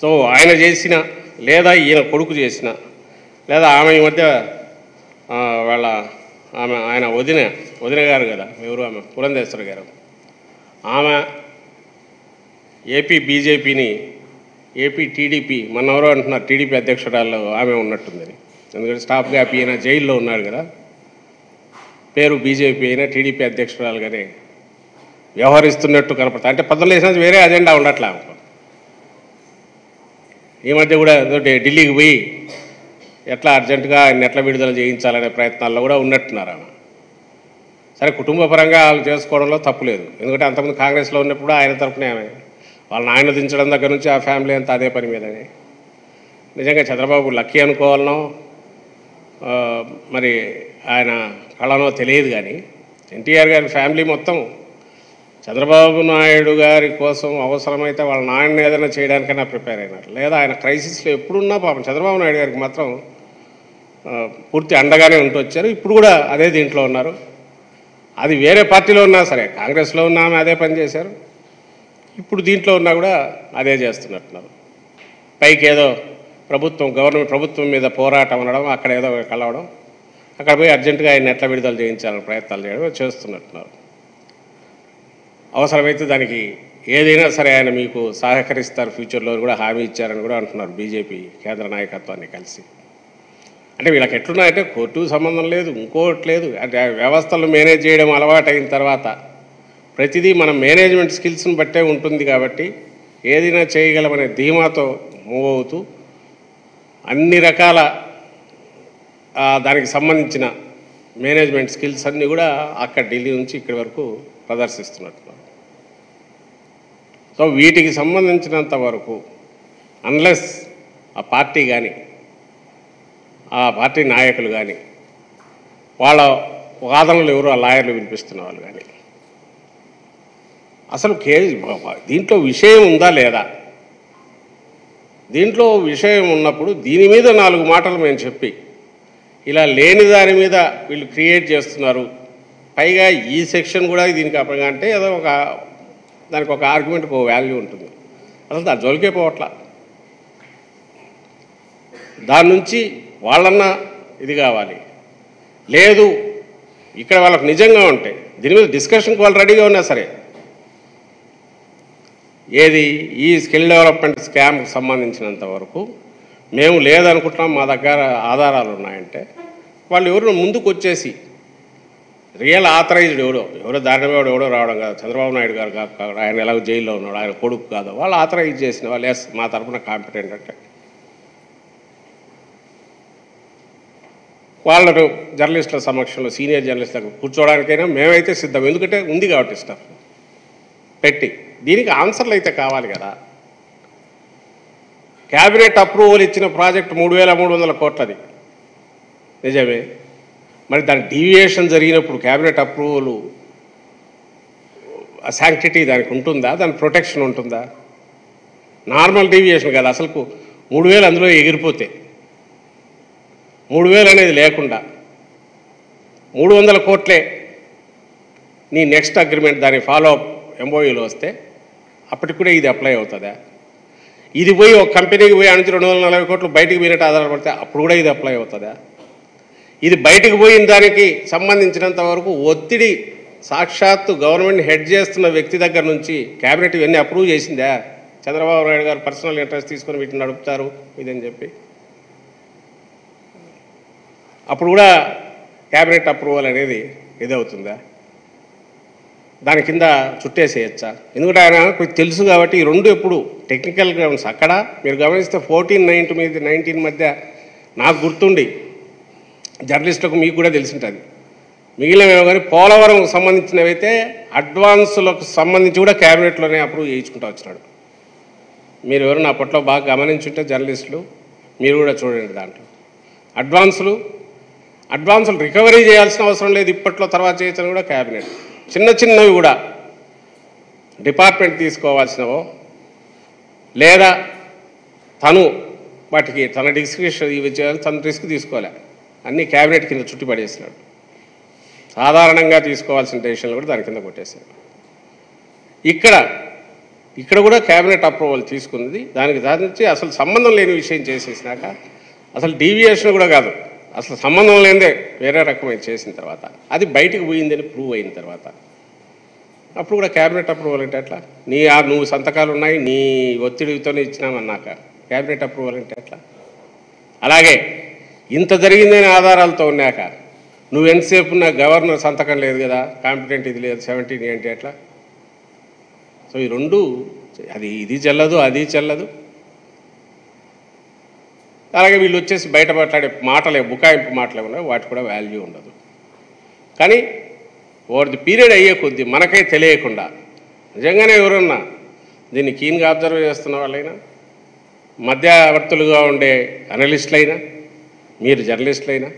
So ఆయన చేసిన లేదా ఈయన కొడుకు చేసిన లేదా ఆమె ఈ మధ్య వాళ్ళ ఆమె ఆయన వదిన వదిన గారు కదా ఎవరు ఆమె? పురంధేశ్వర గారు. ఆమె ఏపీ బీజేపీని ఏపీ టీడీపీ మనవరో అంటున్నారు టీడీపీ అధ్యక్షురాల్లో ఆమె ఉన్నట్టుందని ఎందుకంటే స్టాఫ్ గ్యాప్ ఈయన జైల్లో ఉన్నాడు కదా. పేరు బీజేపీ అయినా టీడీపీ అధ్యక్షురాలుగానే వ్యవహరిస్తున్నట్టు కనపడుతుంది అంటే పదవులు వేసినా వేరే అజెండా ఉండట్లే ఆమెకు. ఈ మధ్య కూడా ఏదో ఢిల్లీకి పోయి ఎట్లా అర్జెంటుగా ఆయన ఎట్లా విడుదల చేయించాలనే ప్రయత్నాల్లో కూడా ఉన్నట్టున్నారు ఆమె. సరే కుటుంబ పరంగా వాళ్ళు చేసుకోవడంలో తప్పులేదు ఎందుకంటే అంతకుముందు కాంగ్రెస్లో ఉన్నప్పుడు ఆయన తరఫునే ఆమె. వాళ్ళ నాయన దించడం దగ్గర నుంచి ఆ ఫ్యామిలీ అంతా అదే పని మీదనే. నిజంగా చంద్రబాబు లక్కీ అనుకోవాలనో మరి ఆయన కళనో తెలియదు కానీ ఎన్టీఆర్ గారి ఫ్యామిలీ మొత్తం చంద్రబాబు నాయుడు గారి కోసం అవసరమైతే వాళ్ళ నాయన ఏదైనా చేయడానికైనా ప్రిపేర్ అయినారు. లేదా ఆయన క్రైసిస్లో ఎప్పుడున్నా పాపం చంద్రబాబు నాయుడు గారికి మాత్రం పూర్తి అండగానే ఉంటూ వచ్చారు. ఇప్పుడు కూడా అదే దీంట్లో ఉన్నారు. అది వేరే పార్టీలో ఉన్నా సరే కాంగ్రెస్లో ఉన్నా ఆమె అదే పని చేశారు. ఇప్పుడు దీంట్లో ఉన్నా కూడా అదే చేస్తున్నట్టున్నారు. పైకి ఏదో ప్రభుత్వం గవర్నమెంట్ ప్రభుత్వం మీద పోరాటం అనడం అక్కడ ఏదో కలవడం అక్కడ పోయి అర్జెంటుగా ఆయన ఎట్లా విడుదల చేయించాలని ప్రయత్నాలు చేయడం చేస్తున్నట్టున్నారు. అవసరమైతే దానికి ఏదైనా సరే ఆయన మీకు సహకరిస్తారు ఫ్యూచర్లో కూడా హామీ ఇచ్చారని కూడా అంటున్నారు బీజేపీ కేంద్ర నాయకత్వాన్ని కలిసి. అంటే వీళ్ళకి ఎట్లున్నాయంటే కోర్టు సంబంధం లేదు ఇంకోటి లేదు. అంటే వ్యవస్థలు మేనేజ్ చేయడం అలవాటైన తర్వాత ప్రతిదీ మన మేనేజ్మెంట్ స్కిల్స్ని బట్టే ఉంటుంది కాబట్టి ఏదైనా చేయగలమనే ధీమాతో మూవ్ అవుతూ అన్ని రకాల దానికి సంబంధించిన మేనేజ్మెంట్ స్కిల్స్ అన్నీ కూడా అక్కడ ఢిల్లీ నుంచి ఇక్కడి వరకు ప్రదర్శిస్తున్నట్టున్నారు సో వీటికి సంబంధించినంత వరకు అన్లెస్ ఆ పార్టీ కానీ ఆ పార్టీ నాయకులు కానీ వాళ్ళ వాదనలు ఎవరు ఆ లాయర్లు వినిపిస్తున్న వాళ్ళు కానీ అసలు కే దీంట్లో విషయం ఉందా లేదా? దీంట్లో విషయం ఉన్నప్పుడు దీని మీద నాలుగు మాటలు మేము చెప్పి ఇలా లేని దాని మీద వీళ్ళు క్రియేట్ చేస్తున్నారు. పైగా ఈ సెక్షన్ కూడా దీనికి అప్పగా అంటే ఏదో ఒక దానికి ఒక ఆర్గ్యుమెంట్కి ఒక వాల్యూ ఉంటుంది. అసలు దాని జోలికే పోవట్లా. దాని నుంచి వాళ్ళన్నా ఇది కావాలి. లేదు ఇక్కడ వాళ్ళకు నిజంగా ఉంటే దీని మీద డిస్కషన్కి వాళ్ళు రెడీగా ఉన్నా సరే ఏది ఈ స్కిల్ డెవలప్మెంట్ స్కామ్కి సంబంధించినంత వరకు మేము లేదనుకుంటున్నాం మా దగ్గర ఆధారాలు ఉన్నాయంటే వాళ్ళు ఎవరు ముందుకు వచ్చేసి రియల్ ఆథరైజ్డ్ ఎవడో ఎవరో దారినవాడు ఎవడో రావడం కాదు. చంద్రబాబు నాయుడు గారు కాదు కాదు. ఆయన ఎలాగో జైల్లో ఉన్నాడు ఆయన కొడుకు కాదు. వాళ్ళు ఆథరైజ్ చేసిన వాళ్ళు ఎస్ మా తరపున కాంపిటెంట్ అంటే. వాళ్ళను జర్నలిస్టుల సమక్షంలో సీనియర్ జర్నలిస్టులకు కూర్చోవడానికైనా మేమైతే సిద్ధం. ఎందుకంటే ఉంది కాబట్టి స్టఫ్ పెట్టి. దీనికి ఆన్సర్లు అయితే కావాలి కదా. క్యాబినెట్ అప్రూవల్ ఇచ్చిన ప్రాజెక్ట్ మూడు వేల మూడు వందల కోట్లది. నిజమే? మరి దాని డీవియేషన్ జరిగినప్పుడు క్యాబినెట్ అప్రూవల్ శాంక్టిటీ దానికి ఉంటుందా? దాని ప్రొటెక్షన్ ఉంటుందా? నార్మల్ డీవియేషన్ కదా అసలు మూడు వేలు అందులో ఎగిరిపోతే. మూడు వేలు అనేది లేకుండా. మూడు వందల కోట్లే నీ నెక్స్ట్ అగ్రిమెంట్ దాని ఫాలో అప్ ఎంఓయూలో వస్తే అప్పటికి కూడా ఇది అప్లై అవుతుందా? ఇది పోయి ఒక కంపెనీకి పోయి నుంచి రెండు వందల నలభై కోట్లు బయటకు పోయినట్టు ఆధారపడితే అప్పుడు కూడా ఇది అప్లై అవుతుందా? ఇది బయటకు పోయిన దానికి సంబంధించినంత వరకు ఒత్తిడి సాక్షాత్తు గవర్నమెంట్ హెడ్ చేస్తున్న వ్యక్తి దగ్గర నుంచి క్యాబినెట్ ఇవన్నీ అప్రూవ్ చేసిందా? చంద్రబాబు నాయుడు గారు పర్సనల్ ఇంట్రెస్ట్ తీసుకొని వీటిని నడుపుతారు ఇదని చెప్పి. అప్పుడు కూడా క్యాబినెట్ అప్రూవల్ అనేది ఇదవుతుందా? దాని కింద చుట్టేసేయచ్చా? ఎందుకంటే ఆయన కొంచెం తెలుసు కాబట్టి ఈ రెండు ఎప్పుడు టెక్నికల్ గ్రౌండ్స్ అక్కడ. మీరు గమనిస్తే ఫోర్టీన్ నైన్టీ మీద నైన్టీన్ మధ్య నాకు గుర్తుండి జర్నలిస్టులకు మీకు కూడా తెలిసింటుంది. మిగిలినవేమో కానీ పోలవరం సంబంధించినవైతే అడ్వాన్సులకు సంబంధించి కూడా క్యాబినెట్లోనే అప్రూవ్ చేయించుకుంటూ వచ్చినాడు. మీరు ఎవరు నా పట్ల బాగా గమనించుంటే జర్నలిస్టులు మీరు కూడా చూడండి దాంట్లో. అడ్వాన్సులు అడ్వాన్సులు రికవరీ చేయాల్సిన అవసరం లేదు ఇప్పట్లో తర్వాత చేయించిన కూడా క్యాబినెట్. చిన్న చిన్నవి కూడా డిపార్ట్మెంట్ తీసుకోవాల్సినవో లేదా తను వాటికి తన డిస్క్రిప్షన్ ఇవి చేయాలి తన రిస్క్ తీసుకోవాలి. అన్ని క్యాబినెట్ కింద చుట్టుపడేసినాడు సాధారణంగా తీసుకోవాల్సిన డెసిషన్లు కూడా దాని కింద కొట్టేశాడు ఇక్కడ ఇక్కడ కూడా క్యాబినెట్ అప్రూవల్ తీసుకున్నది దానికి దాని నుంచి అసలు సంబంధం లేని విషయం చేసేసినాక అసలు డీవియేషన్ కూడా కాదు. అసలు సంబంధం లేనిదే వేరే రకమైన చేసిన తర్వాత. అది బయటికి పోయిందని ప్రూవ్ అయిన తర్వాత. అప్పుడు కూడా క్యాబినెట్ అప్రూవల్ అంటే ఎట్లా? నీ ఆ నువ్వు సంతకాలు ఉన్నాయి నీ ఒత్తిడితోనే ఇచ్చినామన్నాక. క్యాబినెట్ అప్రూవల్ అంటే ఎట్లా? అలాగే ఇంత జరిగిందని ఆధారాలతో ఉన్నాక నువ్వు ఎంతసేపు నా గవర్నర్ సంతకం లేదు కదా కాంపిటెంట్ ఇది లేదు సెవెంటీన్ అంటే ఎట్లా సో ఈ రెండు అది ఇది చెల్లదు అది చెల్లదు. అలాగే వీళ్ళు వచ్చేసి బయట మాట్లాడే మాటలే బుకాయింపు మాటలే ఉన్నాయి వాటి కూడా వాల్యూ ఉండదు. కానీ ఓవర్ ది పీరియడ్ అయ్యే కొద్దీ మనకే తెలియకుండా నిజంగానే ఎవరన్నా దీన్ని కీన్గా అబ్జర్వ్ చేస్తున్న వాళ్ళైనా మధ్యవర్తులుగా ఉండే అనలిస్టులైనా మీరు జర్నలిస్టులైనా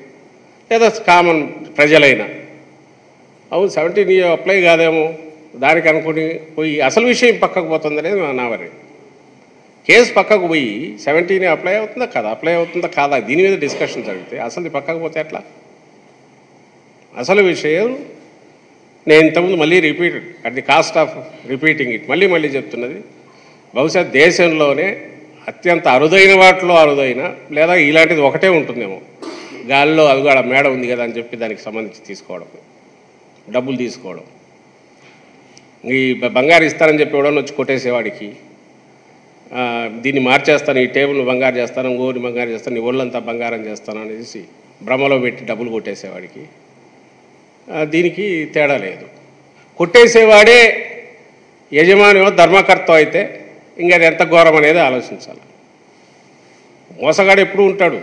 లేదా కామన్ ప్రజలైనా. అవును సెవెంటీన్ ఇయర్ అప్లై కాదేమో దానికి అనుకుని పోయి అసలు విషయం పక్కకు పోతుంది అనేది నా వరి కేసు పక్కకు పోయి సెవెంటీన్ అప్లై అవుతుందా కదా? అప్లై అవుతుందా కాదా? దీని మీద డిస్కషన్ జరిగితే అసలు పక్కకు పోతే ఎట్లా? అసలు విషయం నేను ఇంతకుముందు మళ్ళీ repeat at the cost of repeating it మళ్ళీ మళ్ళీ చెప్తున్నది. బహుశా దేశంలోనే అత్యంత అరుదైన వాటిలో అరుదైన లేదా ఇలాంటిది ఒకటే ఉంటుందేమో. గాలిలో అది కూడా మేడ ఉంది కదా అని చెప్పి దానికి సంబంధించి తీసుకోవడం డబ్బులు తీసుకోవడం. ఈ బంగారు ఇస్తానని చెప్పి ఎవడన్నా వచ్చి కొట్టేసేవాడికి దీన్ని మార్చేస్తాను ఈ టేబుల్ బంగారు చేస్తాను ఇంకోని బంగారు చేస్తాను నీ ఒళ్ళంతా బంగారం చేస్తాను అనేసి భ్రమలో పెట్టి డబ్బులు కొట్టేసేవాడికి దీనికి తేడా లేదు. కొట్టేసేవాడే యజమాని ధర్మకర్త అయితే ఇంకా అది ఎంత ఘోరం అనేది ఆలోచించాలి. మోసగాడు ఎప్పుడు ఉంటాడు.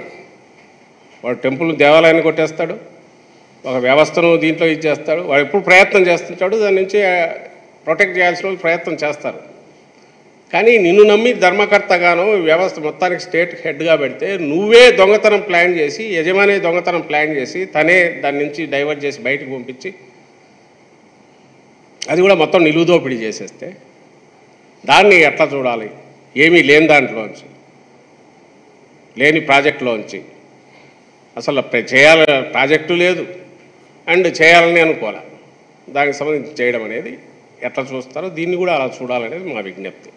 వాడు టెంపుల్ దేవాలయాన్ని కొట్టేస్తాడు. ఒక వ్యవస్థను దీంట్లో ఇచ్చేస్తాడు. వాడు ఎప్పుడు ప్రయత్నం చేస్తుంటాడు. దాని నుంచి ప్రొటెక్ట్ చేయాల్సిన వాళ్ళు ప్రయత్నం చేస్తారు. కానీ నిన్ను నమ్మి ధర్మకర్తగాను వ్యవస్థ మొత్తానికి స్టేట్ హెడ్గా పెడితే నువ్వే దొంగతనం ప్లాన్ చేసి యజమాని దొంగతనం ప్లాన్ చేసి తనే దాని నుంచి డైవర్ట్ చేసి బయటకు పంపించి అది కూడా మొత్తం నిలువుదోపిడీ చేసేస్తే దాన్ని ఎట్లా చూడాలి? ఏమీ లేని దాంట్లోంచి లేని ప్రాజెక్టులోంచి. అసలు చేయాల ప్రాజెక్టు లేదు. అండ్ చేయాలని అనుకోవాలి? దానికి సంబంధించి చేయడం అనేది ఎట్లా చూస్తారో దీన్ని కూడా అలా చూడాలనేది మా విజ్ఞప్తి.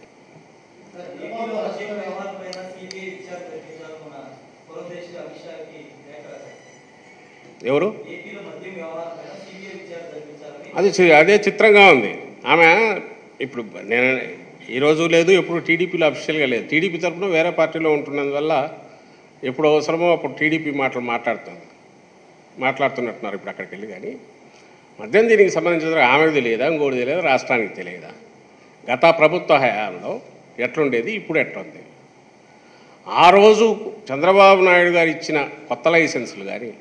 ఎవరు? అది అదే చిత్రంగా ఉంది. ఆమె ఇప్పుడు నేను ఈరోజు లేదు ఎప్పుడు టీడీపీలో అఫీషియల్గా లేదు. టీడీపీ తరఫున వేరే పార్టీలో ఉంటున్నందువల్ల ఎప్పుడు అవసరమో అప్పుడు టీడీపీ మాటలు మాట్లాడుతుంది మాట్లాడుతున్నట్టున్నారు ఇప్పుడు అక్కడికి వెళ్ళి కానీ. మద్యం దీనికి సంబంధించిన ఆమెకు తెలియదా ఇంకోటి తెలియదా రాష్ట్రానికి తెలియదా? గత ప్రభుత్వ హయాంలో ఎట్లుండేది ఇప్పుడు ఎట్లుంది? ఆ రోజు చంద్రబాబు నాయుడు గారు ఇచ్చిన కొత్త లైసెన్సులు కానీ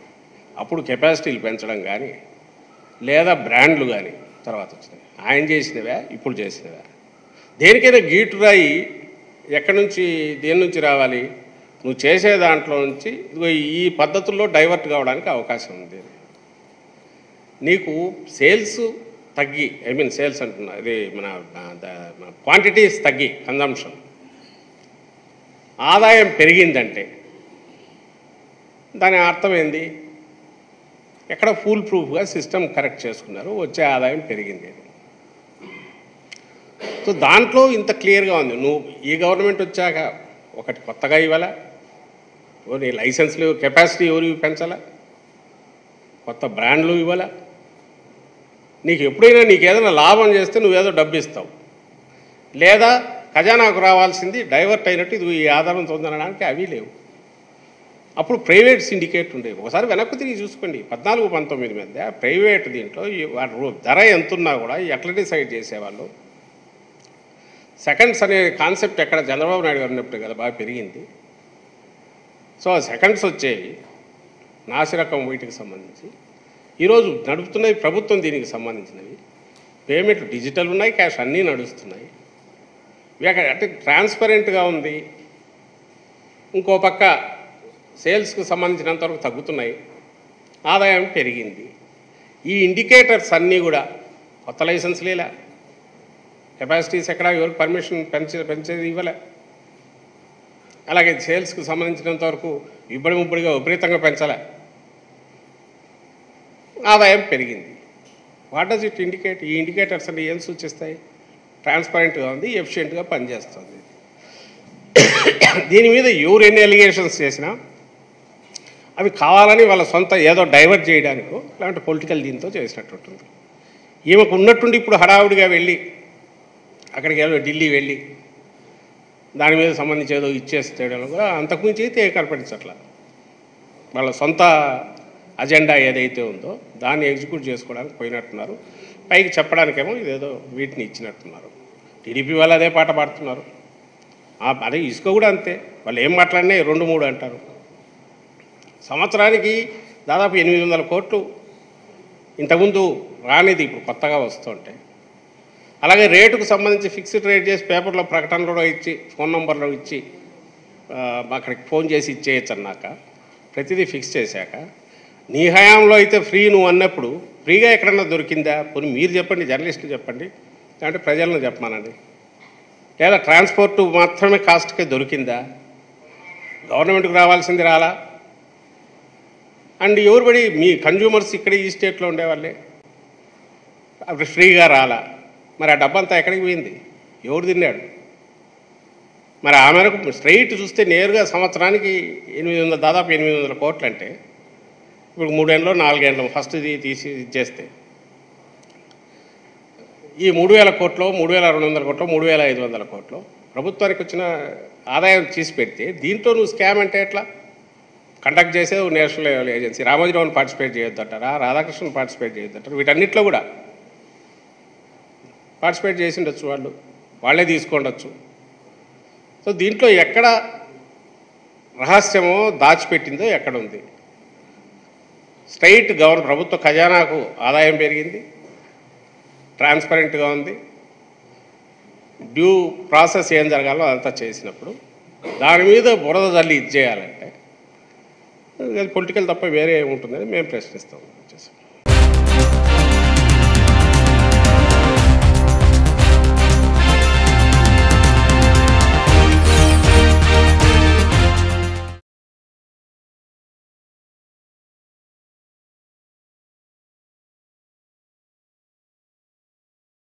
అప్పుడు కెపాసిటీలు పెంచడం కానీ లేదా బ్రాండ్లు కానీ తర్వాత వచ్చినాయి. ఆయన చేసినవే ఇప్పుడు చేసినవే. దేనికైనా గీటురాయి ఎక్కడి నుంచి దేని నుంచి రావాలి? నువ్వు చేసే దాంట్లో నుంచి ఇదిగో ఈ పద్ధతుల్లో డైవర్ట్ కావడానికి అవకాశం ఉంది. నీకు సేల్స్ తగ్గి ఐ మీన్ సేల్స్ అంటున్నా ఇది మన క్వాంటిటీస్ తగ్గి కన్జంప్షన్ ఆదాయం పెరిగిందంటే దాని అర్థం ఏంది? ఎక్కడ ఫుల్ ప్రూఫ్గా సిస్టమ్ కరెక్ట్ చేసుకున్నారు వచ్చే ఆదాయం పెరిగింది. అని. సో దాంట్లో ఇంత క్లియర్గా ఉంది. నువ్వు ఈ గవర్నమెంట్ వచ్చాక ఒకటి కొత్తగా ఇవ్వాలా? ఓ నీ లైసెన్స్లు కెపాసిటీ ఎవరు పెంచాలా? కొత్త బ్రాండ్లు ఇవ్వాలా? నీకు ఎప్పుడైనా నీకు ఏదైనా లాభం చేస్తే నువ్వేదో డబ్బు ఇస్తావు. లేదా ఖజానాకు రావాల్సింది డైవర్ట్ అయినట్టు ఇది ఈ ఆధారం తొందరడానికి అవి లేవు. అప్పుడు ప్రైవేట్ సిండికేట్ ఉండేవి. ఒకసారి వెనక్కి తిరిగి చూసుకోండి. పద్నాలుగు పంతొమ్మిది మధ్య ప్రైవేట్ దీంట్లో వాటి ధర ఎంతున్నా కూడా ఎట్లా డిసైడ్ చేసేవాళ్ళు? సెకండ్స్ అనే కాన్సెప్ట్ ఎక్కడ చంద్రబాబు నాయుడు గారు ఉన్నప్పుడు కదా బాగా పెరిగింది. సో ఆ సెకండ్స్ వచ్చేవి నాసిరకం వీటికి సంబంధించి. ఈరోజు నడుపుతున్నవి ప్రభుత్వం దీనికి సంబంధించినవి. పేమెంట్ డిజిటల్ ఉన్నాయి క్యాష్ అన్నీ నడుస్తున్నాయి. అక్కడ అంటే ట్రాన్స్పరెంట్గా ఉంది. ఇంకో పక్క సేల్స్కి సంబంధించినంతవరకు తగ్గుతున్నాయి. ఆదాయం పెరిగింది. ఈ ఇండికేటర్స్ అన్నీ కూడా కొత్త లైసెన్స్ లేలా కెపాసిటీస్ ఎక్కడ ఎవరికి పర్మిషన్ పెంచే పెంచేది ఇవ్వలే. అలాగే సేల్స్కు సంబంధించినంత వరకు ఇబ్బడి ముబ్బడిగా విపరీతంగా పెంచలే. ఆదాయం పెరిగింది. వాట్ డస్ ఇట్ ఇండికేట్ ఈ ఇండికేటర్స్ అన్ని ఏం సూచిస్తాయి? ట్రాన్స్పరెంట్గా ఉంది ఎఫిషియెంట్గా పనిచేస్తుంది. దీని మీద ఎవరు ఎన్ని ఎలిగేషన్స్ చేసినా అవి కావాలని వాళ్ళ సొంత ఏదో డైవర్ట్ చేయడానికో లేదంటే పొలిటికల్ దీంతో చేసినట్టు ఉంటుంది. ఈమెకు ఉన్నట్టుండి ఇప్పుడు హడావుడిగా వెళ్ళి అక్కడికి వెళ్ళి ఢిల్లీ వెళ్ళి దాని మీద సంబంధించి ఏదో ఇచ్చేసేయడం కూడా అంతకుమించి అయితే కనపడించట్ల వాళ్ళ సొంత అజెండా ఏదైతే ఉందో దాన్ని ఎగ్జిక్యూట్ చేసుకోవడానికి పోయినట్టున్నారు. పైకి చెప్పడానికేమో ఇదేదో వీటిని ఇచ్చినట్టున్నారు. టీడీపీ వాళ్ళు అదే పాట పాడుతున్నారు. అదే ఇసుక కూడా అంతే. వాళ్ళు ఏం మాట్లాడినా రెండు మూడు అంటారు. సంవత్సరానికి దాదాపు ఎనిమిది వందల కోట్లు ఇంతకుముందు రానిది ఇప్పుడు కొత్తగా వస్తుంటే అలాగే రేటుకు సంబంధించి ఫిక్స్డ్ రేట్ చేసి పేపర్లో ప్రకటనలో ఇచ్చి ఫోన్ నెంబర్లో ఇచ్చి అక్కడికి ఫోన్ చేసి ఇచ్చేయచ్చు అన్నాక ప్రతిదీ ఫిక్స్ చేశాక నీ హయాంలో అయితే ఫ్రీ నువ్వు అన్నప్పుడు ఫ్రీగా ఎక్కడన్నా దొరికిందా? పోనీ మీరు చెప్పండి జర్నలిస్టులు చెప్పండి లేదంటే ప్రజలను చెప్పమానండి. లేదా ట్రాన్స్పోర్ట్ మాత్రమే కాస్ట్కే దొరికిందా? గవర్నమెంట్కి రావాల్సింది రాలా? అండ్ ఎవరు మీ కన్జ్యూమర్స్ ఇక్కడ ఈ స్టేట్లో ఉండేవాళ్ళే? అప్పుడు ఫ్రీగా రాలా? మరి ఆ డబ్బంతా ఎక్కడికి పోయింది? ఎవరు తిన్నాడు? మరి ఆ మేరకు స్ట్రైట్ చూస్తే నేరుగా సంవత్సరానికి ఎనిమిది వందల దాదాపు ఎనిమిది వందల కోట్లు అంటే ఇప్పుడు మూడేళ్ళు నాలుగేళ్ళు ఫస్ట్ ఇది తీసి ఇచ్చేస్తే ఈ మూడు వేల కోట్లు మూడు వేల రెండు వందల కోట్లు మూడు వేల ఐదు వందల కోట్లు ప్రభుత్వానికి వచ్చిన ఆదాయం తీసి పెడితే దీంట్లో నువ్వు స్కామ్ అంటే ఎట్లా? కండక్ట్ చేసేది నేషనల్ లెవెల్ ఏజెన్సీ. రామోజీరావుని పార్టిసిపేట్ చేయొద్దంటారా? రాధాకృష్ణన్ పార్టిసిపేట్ చేయొద్దంటారు? వీటన్నిటిలో కూడా పార్టిసిపేట్ చేసి ఉండొచ్చు వాళ్ళు. వాళ్ళే తీసుకుండొచ్చు సో దీంట్లో ఎక్కడ రహస్యమో దాచిపెట్టిందో ఎక్కడ ఉంది. స్ట్రైట్ గవర్న ప్రభుత్వ ఖజానాకు ఆదాయం పెరిగింది. ట్రాన్స్పరెంట్గా ఉంది. డ్యూ ప్రాసెస్ ఏం జరగాలో అదంతా చేసినప్పుడు దాని మీద బురద తల్లి ఇది చేయాలంటే పొలిటికల్ తప్ప వేరే ఏముంటుందని మేము ప్రశ్నిస్తాం.